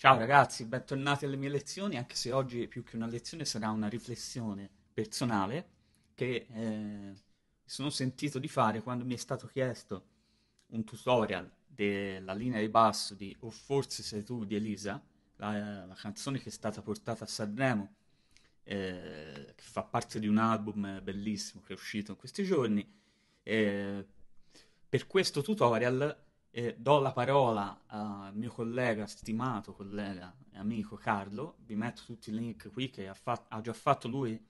Ciao ragazzi, bentornati alle mie lezioni, anche se oggi più che una lezione sarà una riflessione personale che eh, mi sono sentito di fare quando mi è stato chiesto un tutorial della linea di basso di O forse sei tu di Elisa, la, la canzone che è stata portata a Sanremo, eh, che fa parte di un album bellissimo che è uscito in questi giorni. Eh, per questo tutorial eh, do la parola al mio collega, stimato collega e amico Carlo, vi metto tutti i link qui che ha, fatto, ha già fatto lui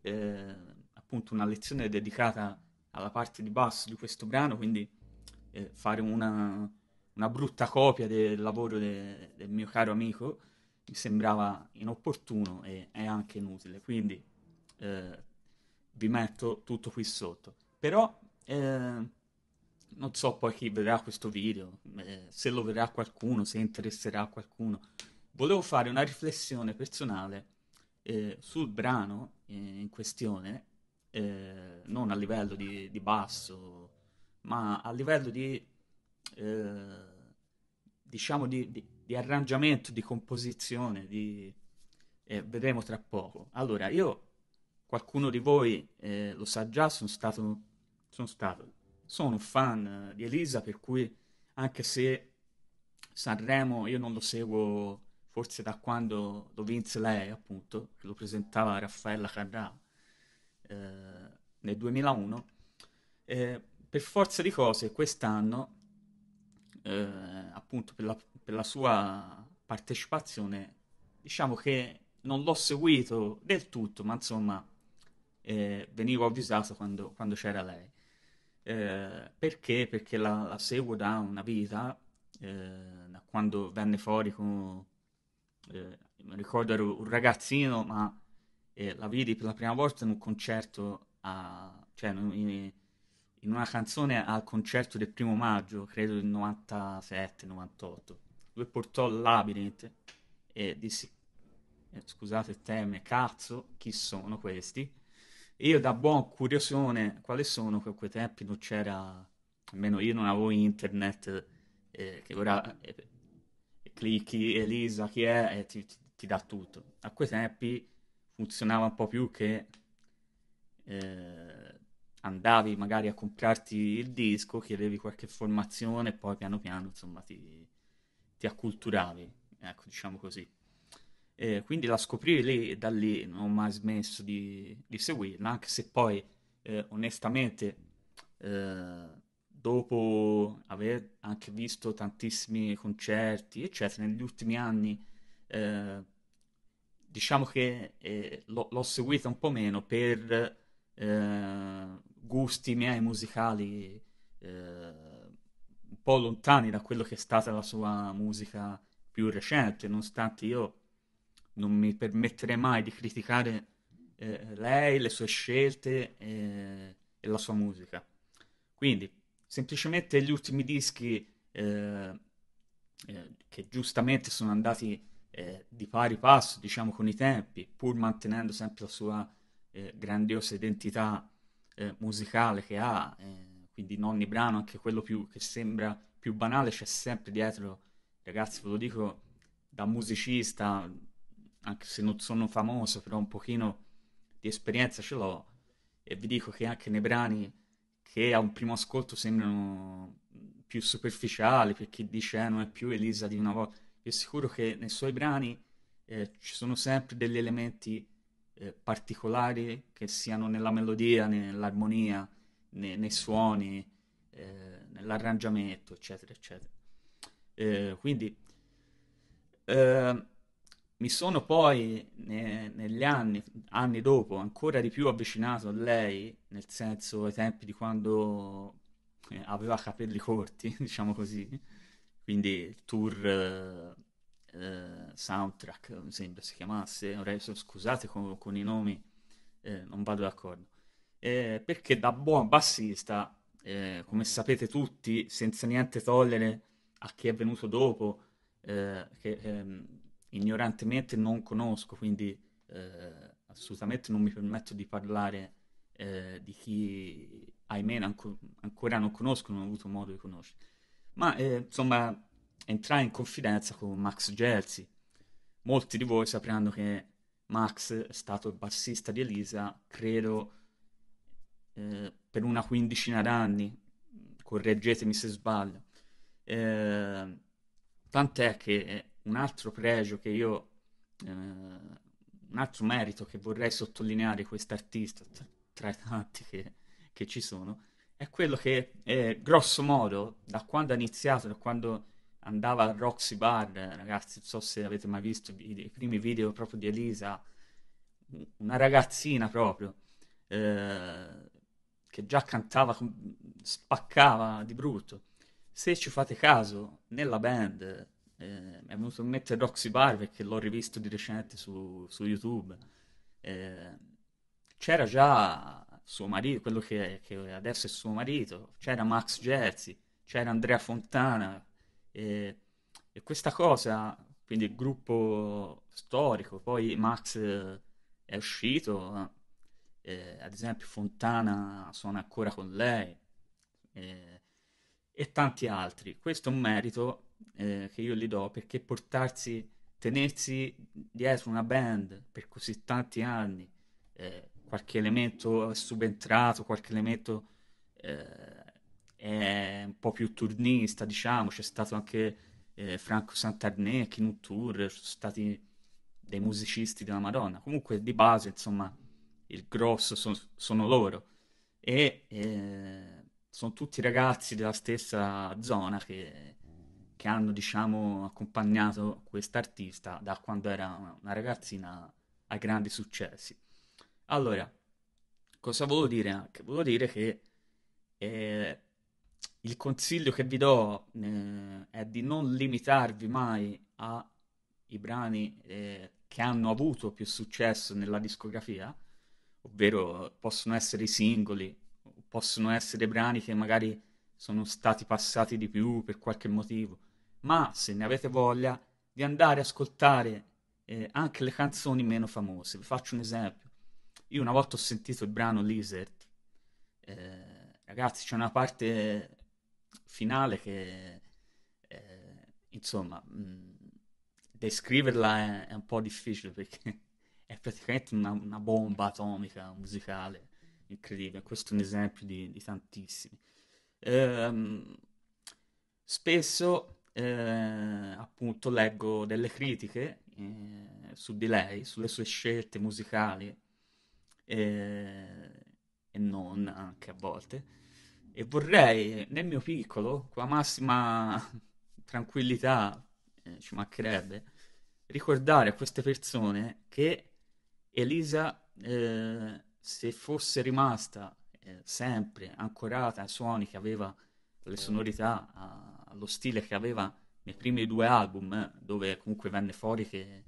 eh, appunto una lezione dedicata alla parte di basso di questo brano, quindi eh, fare una, una, brutta copia del lavoro de, del mio caro amico mi sembrava inopportuno e, e anche inutile, quindi eh, vi metto tutto qui sotto. Però eh, non so poi chi vedrà questo video, eh, se lo vedrà qualcuno, se interesserà a qualcuno. Volevo fare una riflessione personale eh, sul brano eh, in questione, eh, non a livello di, di, basso, ma a livello di, eh, diciamo, di, di, di, arrangiamento, di composizione. Eh, vedremo tra poco. Allora, io, qualcuno di voi lo sa già, sono stato, sono stato sono un fan di Elisa, per cui anche se Sanremo io non lo seguo forse da quando lo vinse lei, appunto, che lo presentava Raffaella Carrà eh, nel 2001, eh, per forza di cose quest'anno, eh, appunto per la, per la sua partecipazione, diciamo che non l'ho seguito del tutto, ma insomma eh, venivo avvisato quando, quando c'era lei. Eh, perché? Perché la, la, seguo da una vita, eh, da quando venne fuori con... Eh, mi ricordo ero un ragazzino, ma eh, la vidi per la prima volta in un concerto, a, cioè in, in, una canzone al concerto del primo maggio, credo del 97-98. Lui portò Labyrinth e dissi, eh, scusate il termine, cazzo, chi sono questi? Io da buon curiosone, quali sono che a quei tempi non c'era, almeno io non avevo internet, eh, che ora eh, clicchi Elisa chi è e ti, ti, ti, dà tutto. A quei tempi funzionava un po' più che eh, andavi magari a comprarti il disco, chiedevi qualche informazione e poi piano piano insomma ti, ti acculturavi, ecco diciamo così. Eh, quindi la scoprì lì e da lì non ho mai smesso di, di seguirla, anche se poi eh, onestamente eh, dopo aver anche visto tantissimi concerti, eccetera, negli ultimi anni eh, diciamo che eh, l'ho, l'ho, seguita un po' meno per eh, gusti miei musicali un po' lontani da quello che è stata la sua musica più recente, nonostante io non mi permetterei mai di criticare eh, lei, le sue scelte eh, e la sua musica. Quindi, semplicemente gli ultimi dischi eh, eh che giustamente sono andati eh, di pari passo, diciamo, con i tempi, pur mantenendo sempre la sua eh, grandiosa identità musicale che ha, quindi Nonni Brano, anche quello più, che sembra più banale, c'è sempre dietro, ragazzi, ve lo dico da musicista, anche se non sono famoso, però un pochino di esperienza ce l'ho e vi dico che anche nei brani che a un primo ascolto sembrano più superficiali per chi dice eh, non è più Elisa di una volta, vi assicuro che nei suoi brani eh, ci sono sempre degli elementi eh, particolari che siano nella melodia, nell'armonia, nei, nei suoni, eh, nell'arrangiamento, eccetera, eccetera. Eh, quindi eh, mi sono poi ne, negli anni, anni dopo, ancora di più avvicinato a lei, nel senso ai tempi di quando eh, aveva capelli corti, diciamo così, quindi il tour eh, eh, soundtrack, mi sembra si chiamasse, scusate con, con i nomi, eh, non vado d'accordo, eh, perché da buon bassista, come sapete tutti, senza niente togliere a chi è venuto dopo, che ehm, ignorantemente non conosco, quindi eh, assolutamente non mi permetto di parlare eh, di chi, ahimè, anco, ancora non conosco, non ho avuto modo di conoscere. Ma eh, insomma, entrai in confidenza con Max Gelsi, molti di voi sapranno che Max è stato il bassista di Elisa, credo, eh, per una quindicina d'anni, correggetemi se sbaglio. Eh, tant'è che un altro pregio che io, eh, un altro merito che vorrei sottolineare quest'artista, tra, i tanti che, che, ci sono, è quello che, eh, grosso modo, da quando ha iniziato, da quando andava al Roxy Bar, ragazzi, non so se avete mai visto i, i primi video proprio di Elisa, una ragazzina proprio, eh, che già cantava, spaccava di brutto. Se ci fate caso, nella band eh, è venuto in mente Roxy Bar perché l'ho rivisto di recente su, su YouTube. Eh, c'era già suo marito, quello che, che, adesso è suo marito, c'era Max Jersey, c'era Andrea Fontana e, e questa cosa, quindi il gruppo storico, poi Max è uscito, eh, ad esempio Fontana suona ancora con lei eh, e tanti altri. Questo è un merito eh, che io gli do perché portarsi, tenersi dietro una band per così tanti anni, eh, qualche elemento subentrato, qualche elemento eh, è un po' più turnista, diciamo, c'è stato anche eh, Franco Santarnecchi in un tour, sono stati dei musicisti della Madonna, comunque di base, insomma il grosso son, sono loro. E eh, sono tutti ragazzi della stessa zona che, che hanno diciamo accompagnato quest'artista da quando era una ragazzina ai grandi successi. Allora, cosa volevo dire anche? Volevo dire che eh, il consiglio che vi do eh, è di non limitarvi mai ai brani eh, che hanno avuto più successo nella discografia, ovvero possono essere i singoli, possono essere brani che magari sono stati passati di più per qualche motivo, ma se ne avete voglia di andare ad ascoltare eh, anche le canzoni meno famose. Vi faccio un esempio. Io una volta ho sentito il brano Lizard, eh, ragazzi c'è una parte finale che eh, insomma mh, descriverla è, è, un po' difficile perché è praticamente una, una bomba atomica musicale incredibile. Questo è un esempio di, di tantissimi. Ehm, spesso eh, appunto leggo delle critiche eh, su di lei, sulle sue scelte musicali eh, e non anche a volte. E vorrei nel mio piccolo, con la massima tranquillità, eh, ci mancherebbe, ricordare a queste persone che Elisa, eh, se fosse rimasta eh, sempre ancorata ai suoni che aveva, alle sonorità, a, allo stile che aveva nei primi due album, eh, dove comunque venne fuori che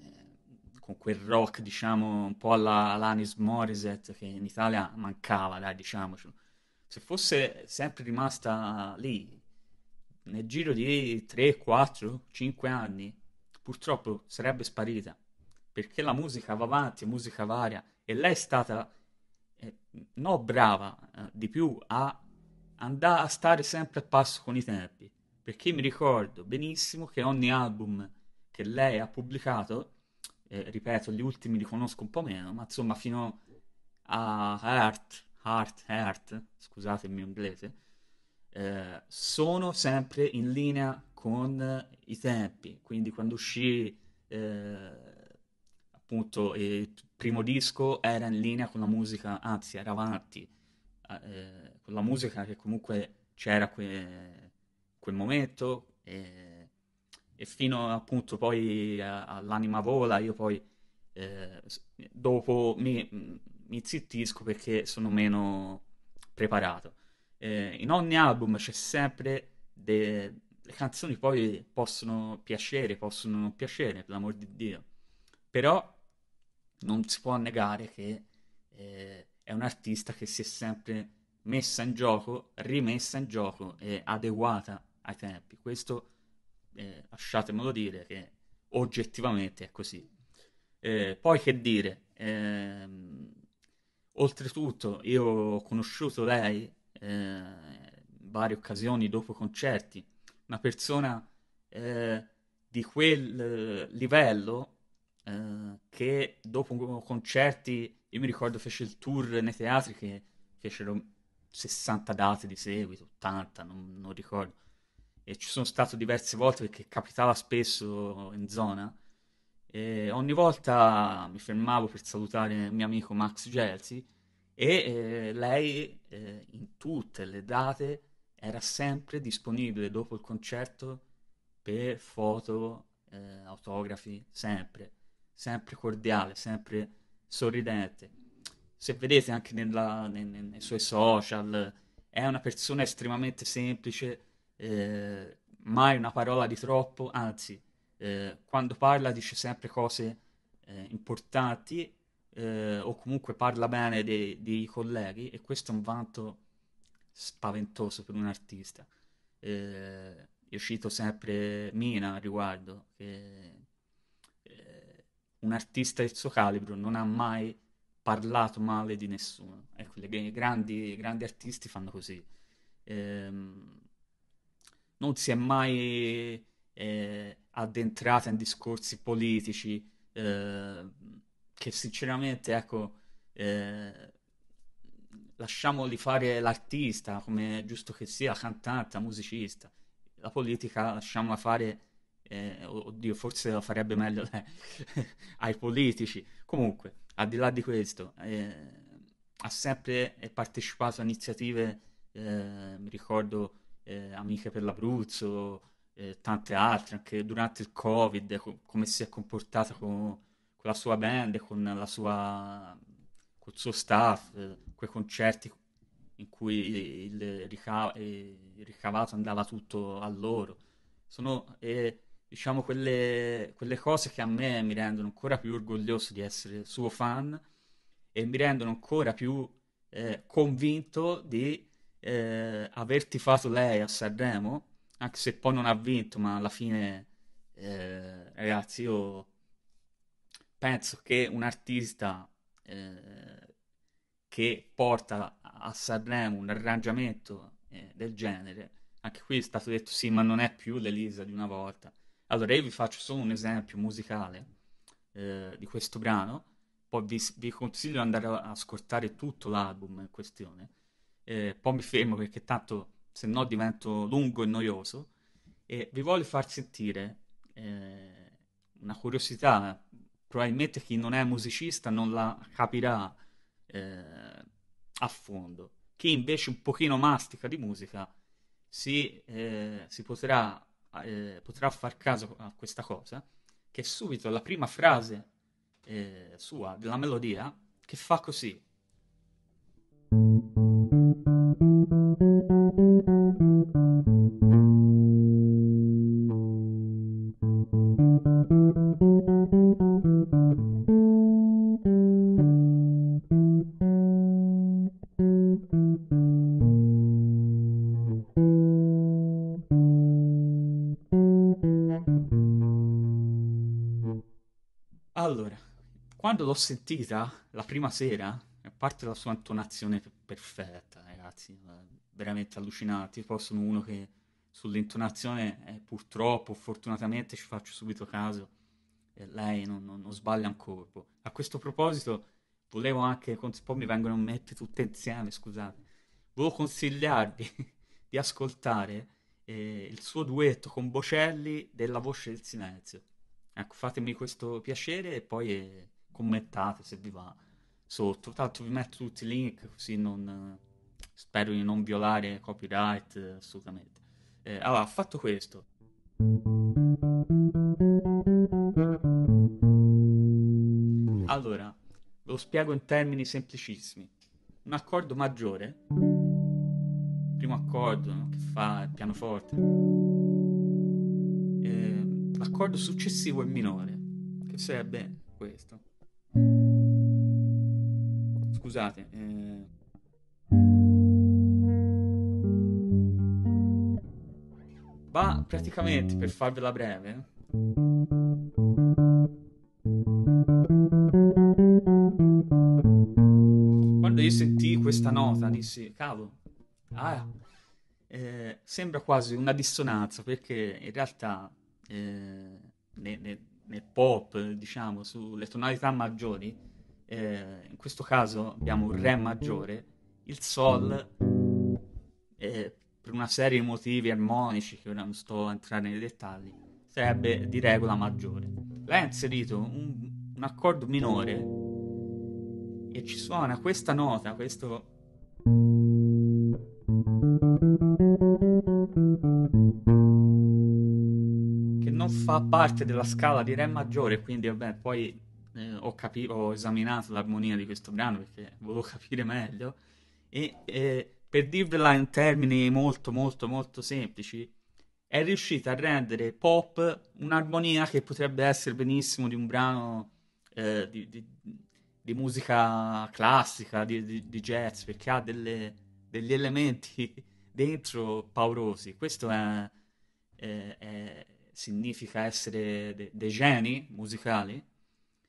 eh, con quel rock, diciamo, un po' alla Alanis Morissette che in Italia mancava, dai, diciamocelo. Se fosse sempre rimasta lì, nel giro di 3, 4, 5 anni, purtroppo sarebbe sparita perché la musica va avanti, musica varia, e lei è stata, eh, no brava, eh, di più a andare a stare sempre a passo con i tempi, perché mi ricordo benissimo che ogni album che lei ha pubblicato, eh, ripeto, gli ultimi li conosco un po' meno, ma insomma fino a Heart, Heart, Heart, scusate il mio inglese, eh, sono sempre in linea con i tempi, quindi quando uscì eh, appunto il primo disco era in linea con la musica, anzi era avanti, eh, con la musica che comunque c'era que, quel momento e, e, fino appunto poi all'anima vola io poi eh, dopo mi, mi zittisco perché sono meno preparato. Eh, in ogni album c'è sempre de... le canzoni poi possono piacere, possono non piacere, per l'amor di Dio. Però non si può negare che eh, è un artista che si è sempre messa in gioco, rimessa in gioco e adeguata ai tempi. Questo eh, lasciatemelo dire che oggettivamente è così. Eh, poi che dire, ehm, oltretutto io ho conosciuto lei eh, in varie occasioni dopo concerti, una persona eh, di quel livello eh, che dopo concerti, io mi ricordo fece il tour nei teatri che fecero 60 date di seguito, 80, non, non ricordo, e ci sono stato diverse volte perché capitava spesso in zona, e ogni volta mi fermavo per salutare il mio amico Max Gelsi e eh, lei eh, in tutte le date era sempre disponibile dopo il concerto per foto, eh, autografi, sempre, sempre cordiale, sempre sorridente. Se vedete anche nella, nei, nei, suoi social, è una persona estremamente semplice, eh, mai una parola di troppo, anzi, eh, quando parla dice sempre cose eh, importanti eh, o comunque parla bene dei, dei, colleghi e questo è un vanto spaventoso per un artista. Eh, io cito sempre Mina a riguardo, che un artista del suo calibro non ha mai parlato male di nessuno. Ecco, i grandi, grandi artisti fanno così. Ehm, non si è mai eh, addentrata in discorsi politici eh, che sinceramente, ecco, eh, lasciamoli fare l'artista, come è giusto che sia, cantante, musicista. La politica lasciamola fare, eh, oddio, forse la farebbe meglio lei, ai politici. Comunque, al di là di questo, eh, ha sempre partecipato a iniziative, eh, mi ricordo, eh, Amiche per l'Abruzzo, eh, tante altre, anche durante il Covid, co- come si è comportata con, con, la sua band, con la sua, col suo staff, eh, quei concerti in cui il, rica- il, ricavato andava tutto a loro. Sono, eh, diciamo, quelle, quelle cose che a me mi rendono ancora più orgoglioso di essere suo fan e mi rendono ancora più eh, convinto di eh, aver tifato lei a Sanremo anche se poi non ha vinto, ma alla fine, eh, ragazzi, io penso che un artista eh, che porta a Sanremo un arrangiamento eh, del genere, anche qui è stato detto sì, ma non è più l'Elisa di una volta. Allora io vi faccio solo un esempio musicale eh, di questo brano, poi vi, vi, consiglio di andare a ascoltare tutto l'album in questione, eh, poi mi fermo perché tanto se no divento lungo e noioso. E vi voglio far sentire eh, una curiosità, probabilmente chi non è musicista non la capirà eh, a fondo. Chi invece un pochino mastica di musica si, eh, si potrà, eh, potrà far caso a questa cosa, che è subito la prima frase eh, sua della melodia che fa così. L'ho sentita la prima sera, a parte la sua intonazione perfetta, ragazzi, veramente allucinanti. Poi sono uno che sull'intonazione eh, purtroppo, fortunatamente ci faccio subito caso, eh, lei non, non, non, sbaglia un colpo. A questo proposito volevo anche, poi mi vengono mette tutte insieme, scusate, volevo consigliarvi di ascoltare eh, il suo duetto con Bocelli della Voce del Silenzio. Ecco, fatemi questo piacere e poi eh, commentate se vi va sotto. Tra l'altro vi metto tutti i link così non spero di non violare copyright assolutamente. Eh, allora, fatto questo. Allora, ve lo spiego in termini semplicissimi. Un accordo maggiore, primo accordo no, che fa il pianoforte, eh, l'accordo successivo è minore, che sarebbe questo. Scusate, eh, Va praticamente, per farvela breve, quando io sentii questa nota dissi, cavolo, ah, eh, sembra quasi una dissonanza perché in realtà eh, nel, nel, nel, pop, diciamo, sulle tonalità maggiori, eh, in questo caso abbiamo un Re maggiore, il Sol, eh, per una serie di motivi armonici che ora non sto a entrare nei dettagli, sarebbe di regola maggiore. Lei ha inserito un, un accordo minore e ci suona questa nota, questo che non fa parte della scala di Re maggiore, quindi vabbè, poi ho, capi- ho esaminato l'armonia di questo brano perché volevo capire meglio e eh, per dirvela in termini molto molto molto semplici è riuscita a rendere pop un'armonia che potrebbe essere benissimo di un brano eh, di, di, di, musica classica, di, di, jazz, perché ha delle, degli elementi dentro paurosi. Questo è, è, è, significa essere de, dei geni musicali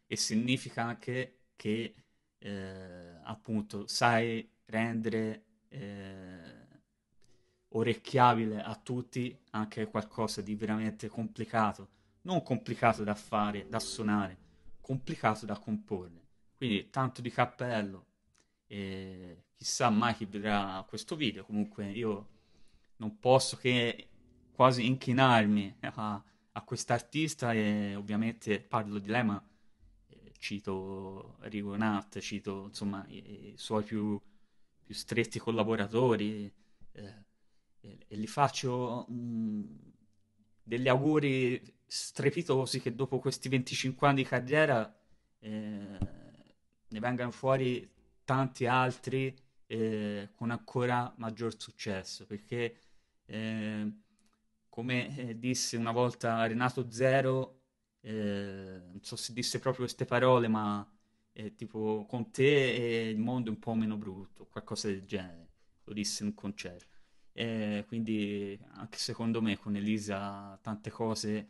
e significa anche che eh, appunto sai rendere eh, orecchiabile a tutti anche qualcosa di veramente complicato, non complicato da fare, da suonare, complicato da comporre. Quindi tanto di cappello e chissà mai chi vedrà questo video, comunque io non posso che quasi inchinarmi a, a quest'artista e ovviamente parlo di lei ma eh, cito Rigo Nat, cito insomma i, i suoi più, più, stretti collaboratori eh, e, e, gli faccio mh, degli auguri strepitosi che dopo questi 25 anni di carriera eh, ne vengano fuori tanti altri eh, con ancora maggior successo perché eh, come eh, disse una volta Renato Zero, eh, non so se disse proprio queste parole, ma eh, tipo con te il mondo è un po' meno brutto, qualcosa del genere, lo disse in un concerto. quindi anche secondo me con Elisa tante cose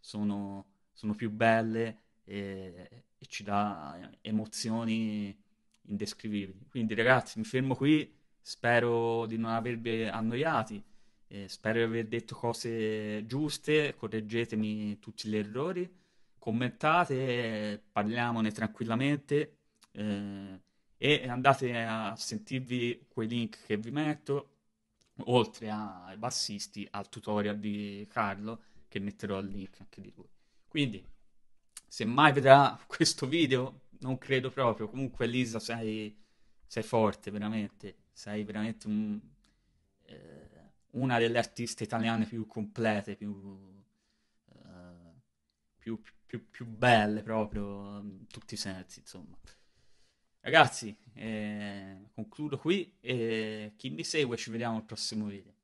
sono, sono, più belle e, e ci dà emozioni indescrivibili. Quindi ragazzi mi fermo qui Spero di non avervi annoiati, eh, spero di aver detto cose giuste, correggetemi tutti gli errori, commentate, parliamone tranquillamente eh, e andate a sentirvi quei link che vi metto, oltre ai bassisti, al tutorial di Carlo che metterò al link anche di lui. Quindi, se mai vedrà questo video, non credo proprio, comunque Lisa sei, sei forte veramente. Sei veramente un, eh, una delle artiste italiane più complete, più, uh, più, più, più, belle proprio in tutti i sensi, insomma. Ragazzi, eh, concludo qui e chi mi segue ci vediamo al prossimo video.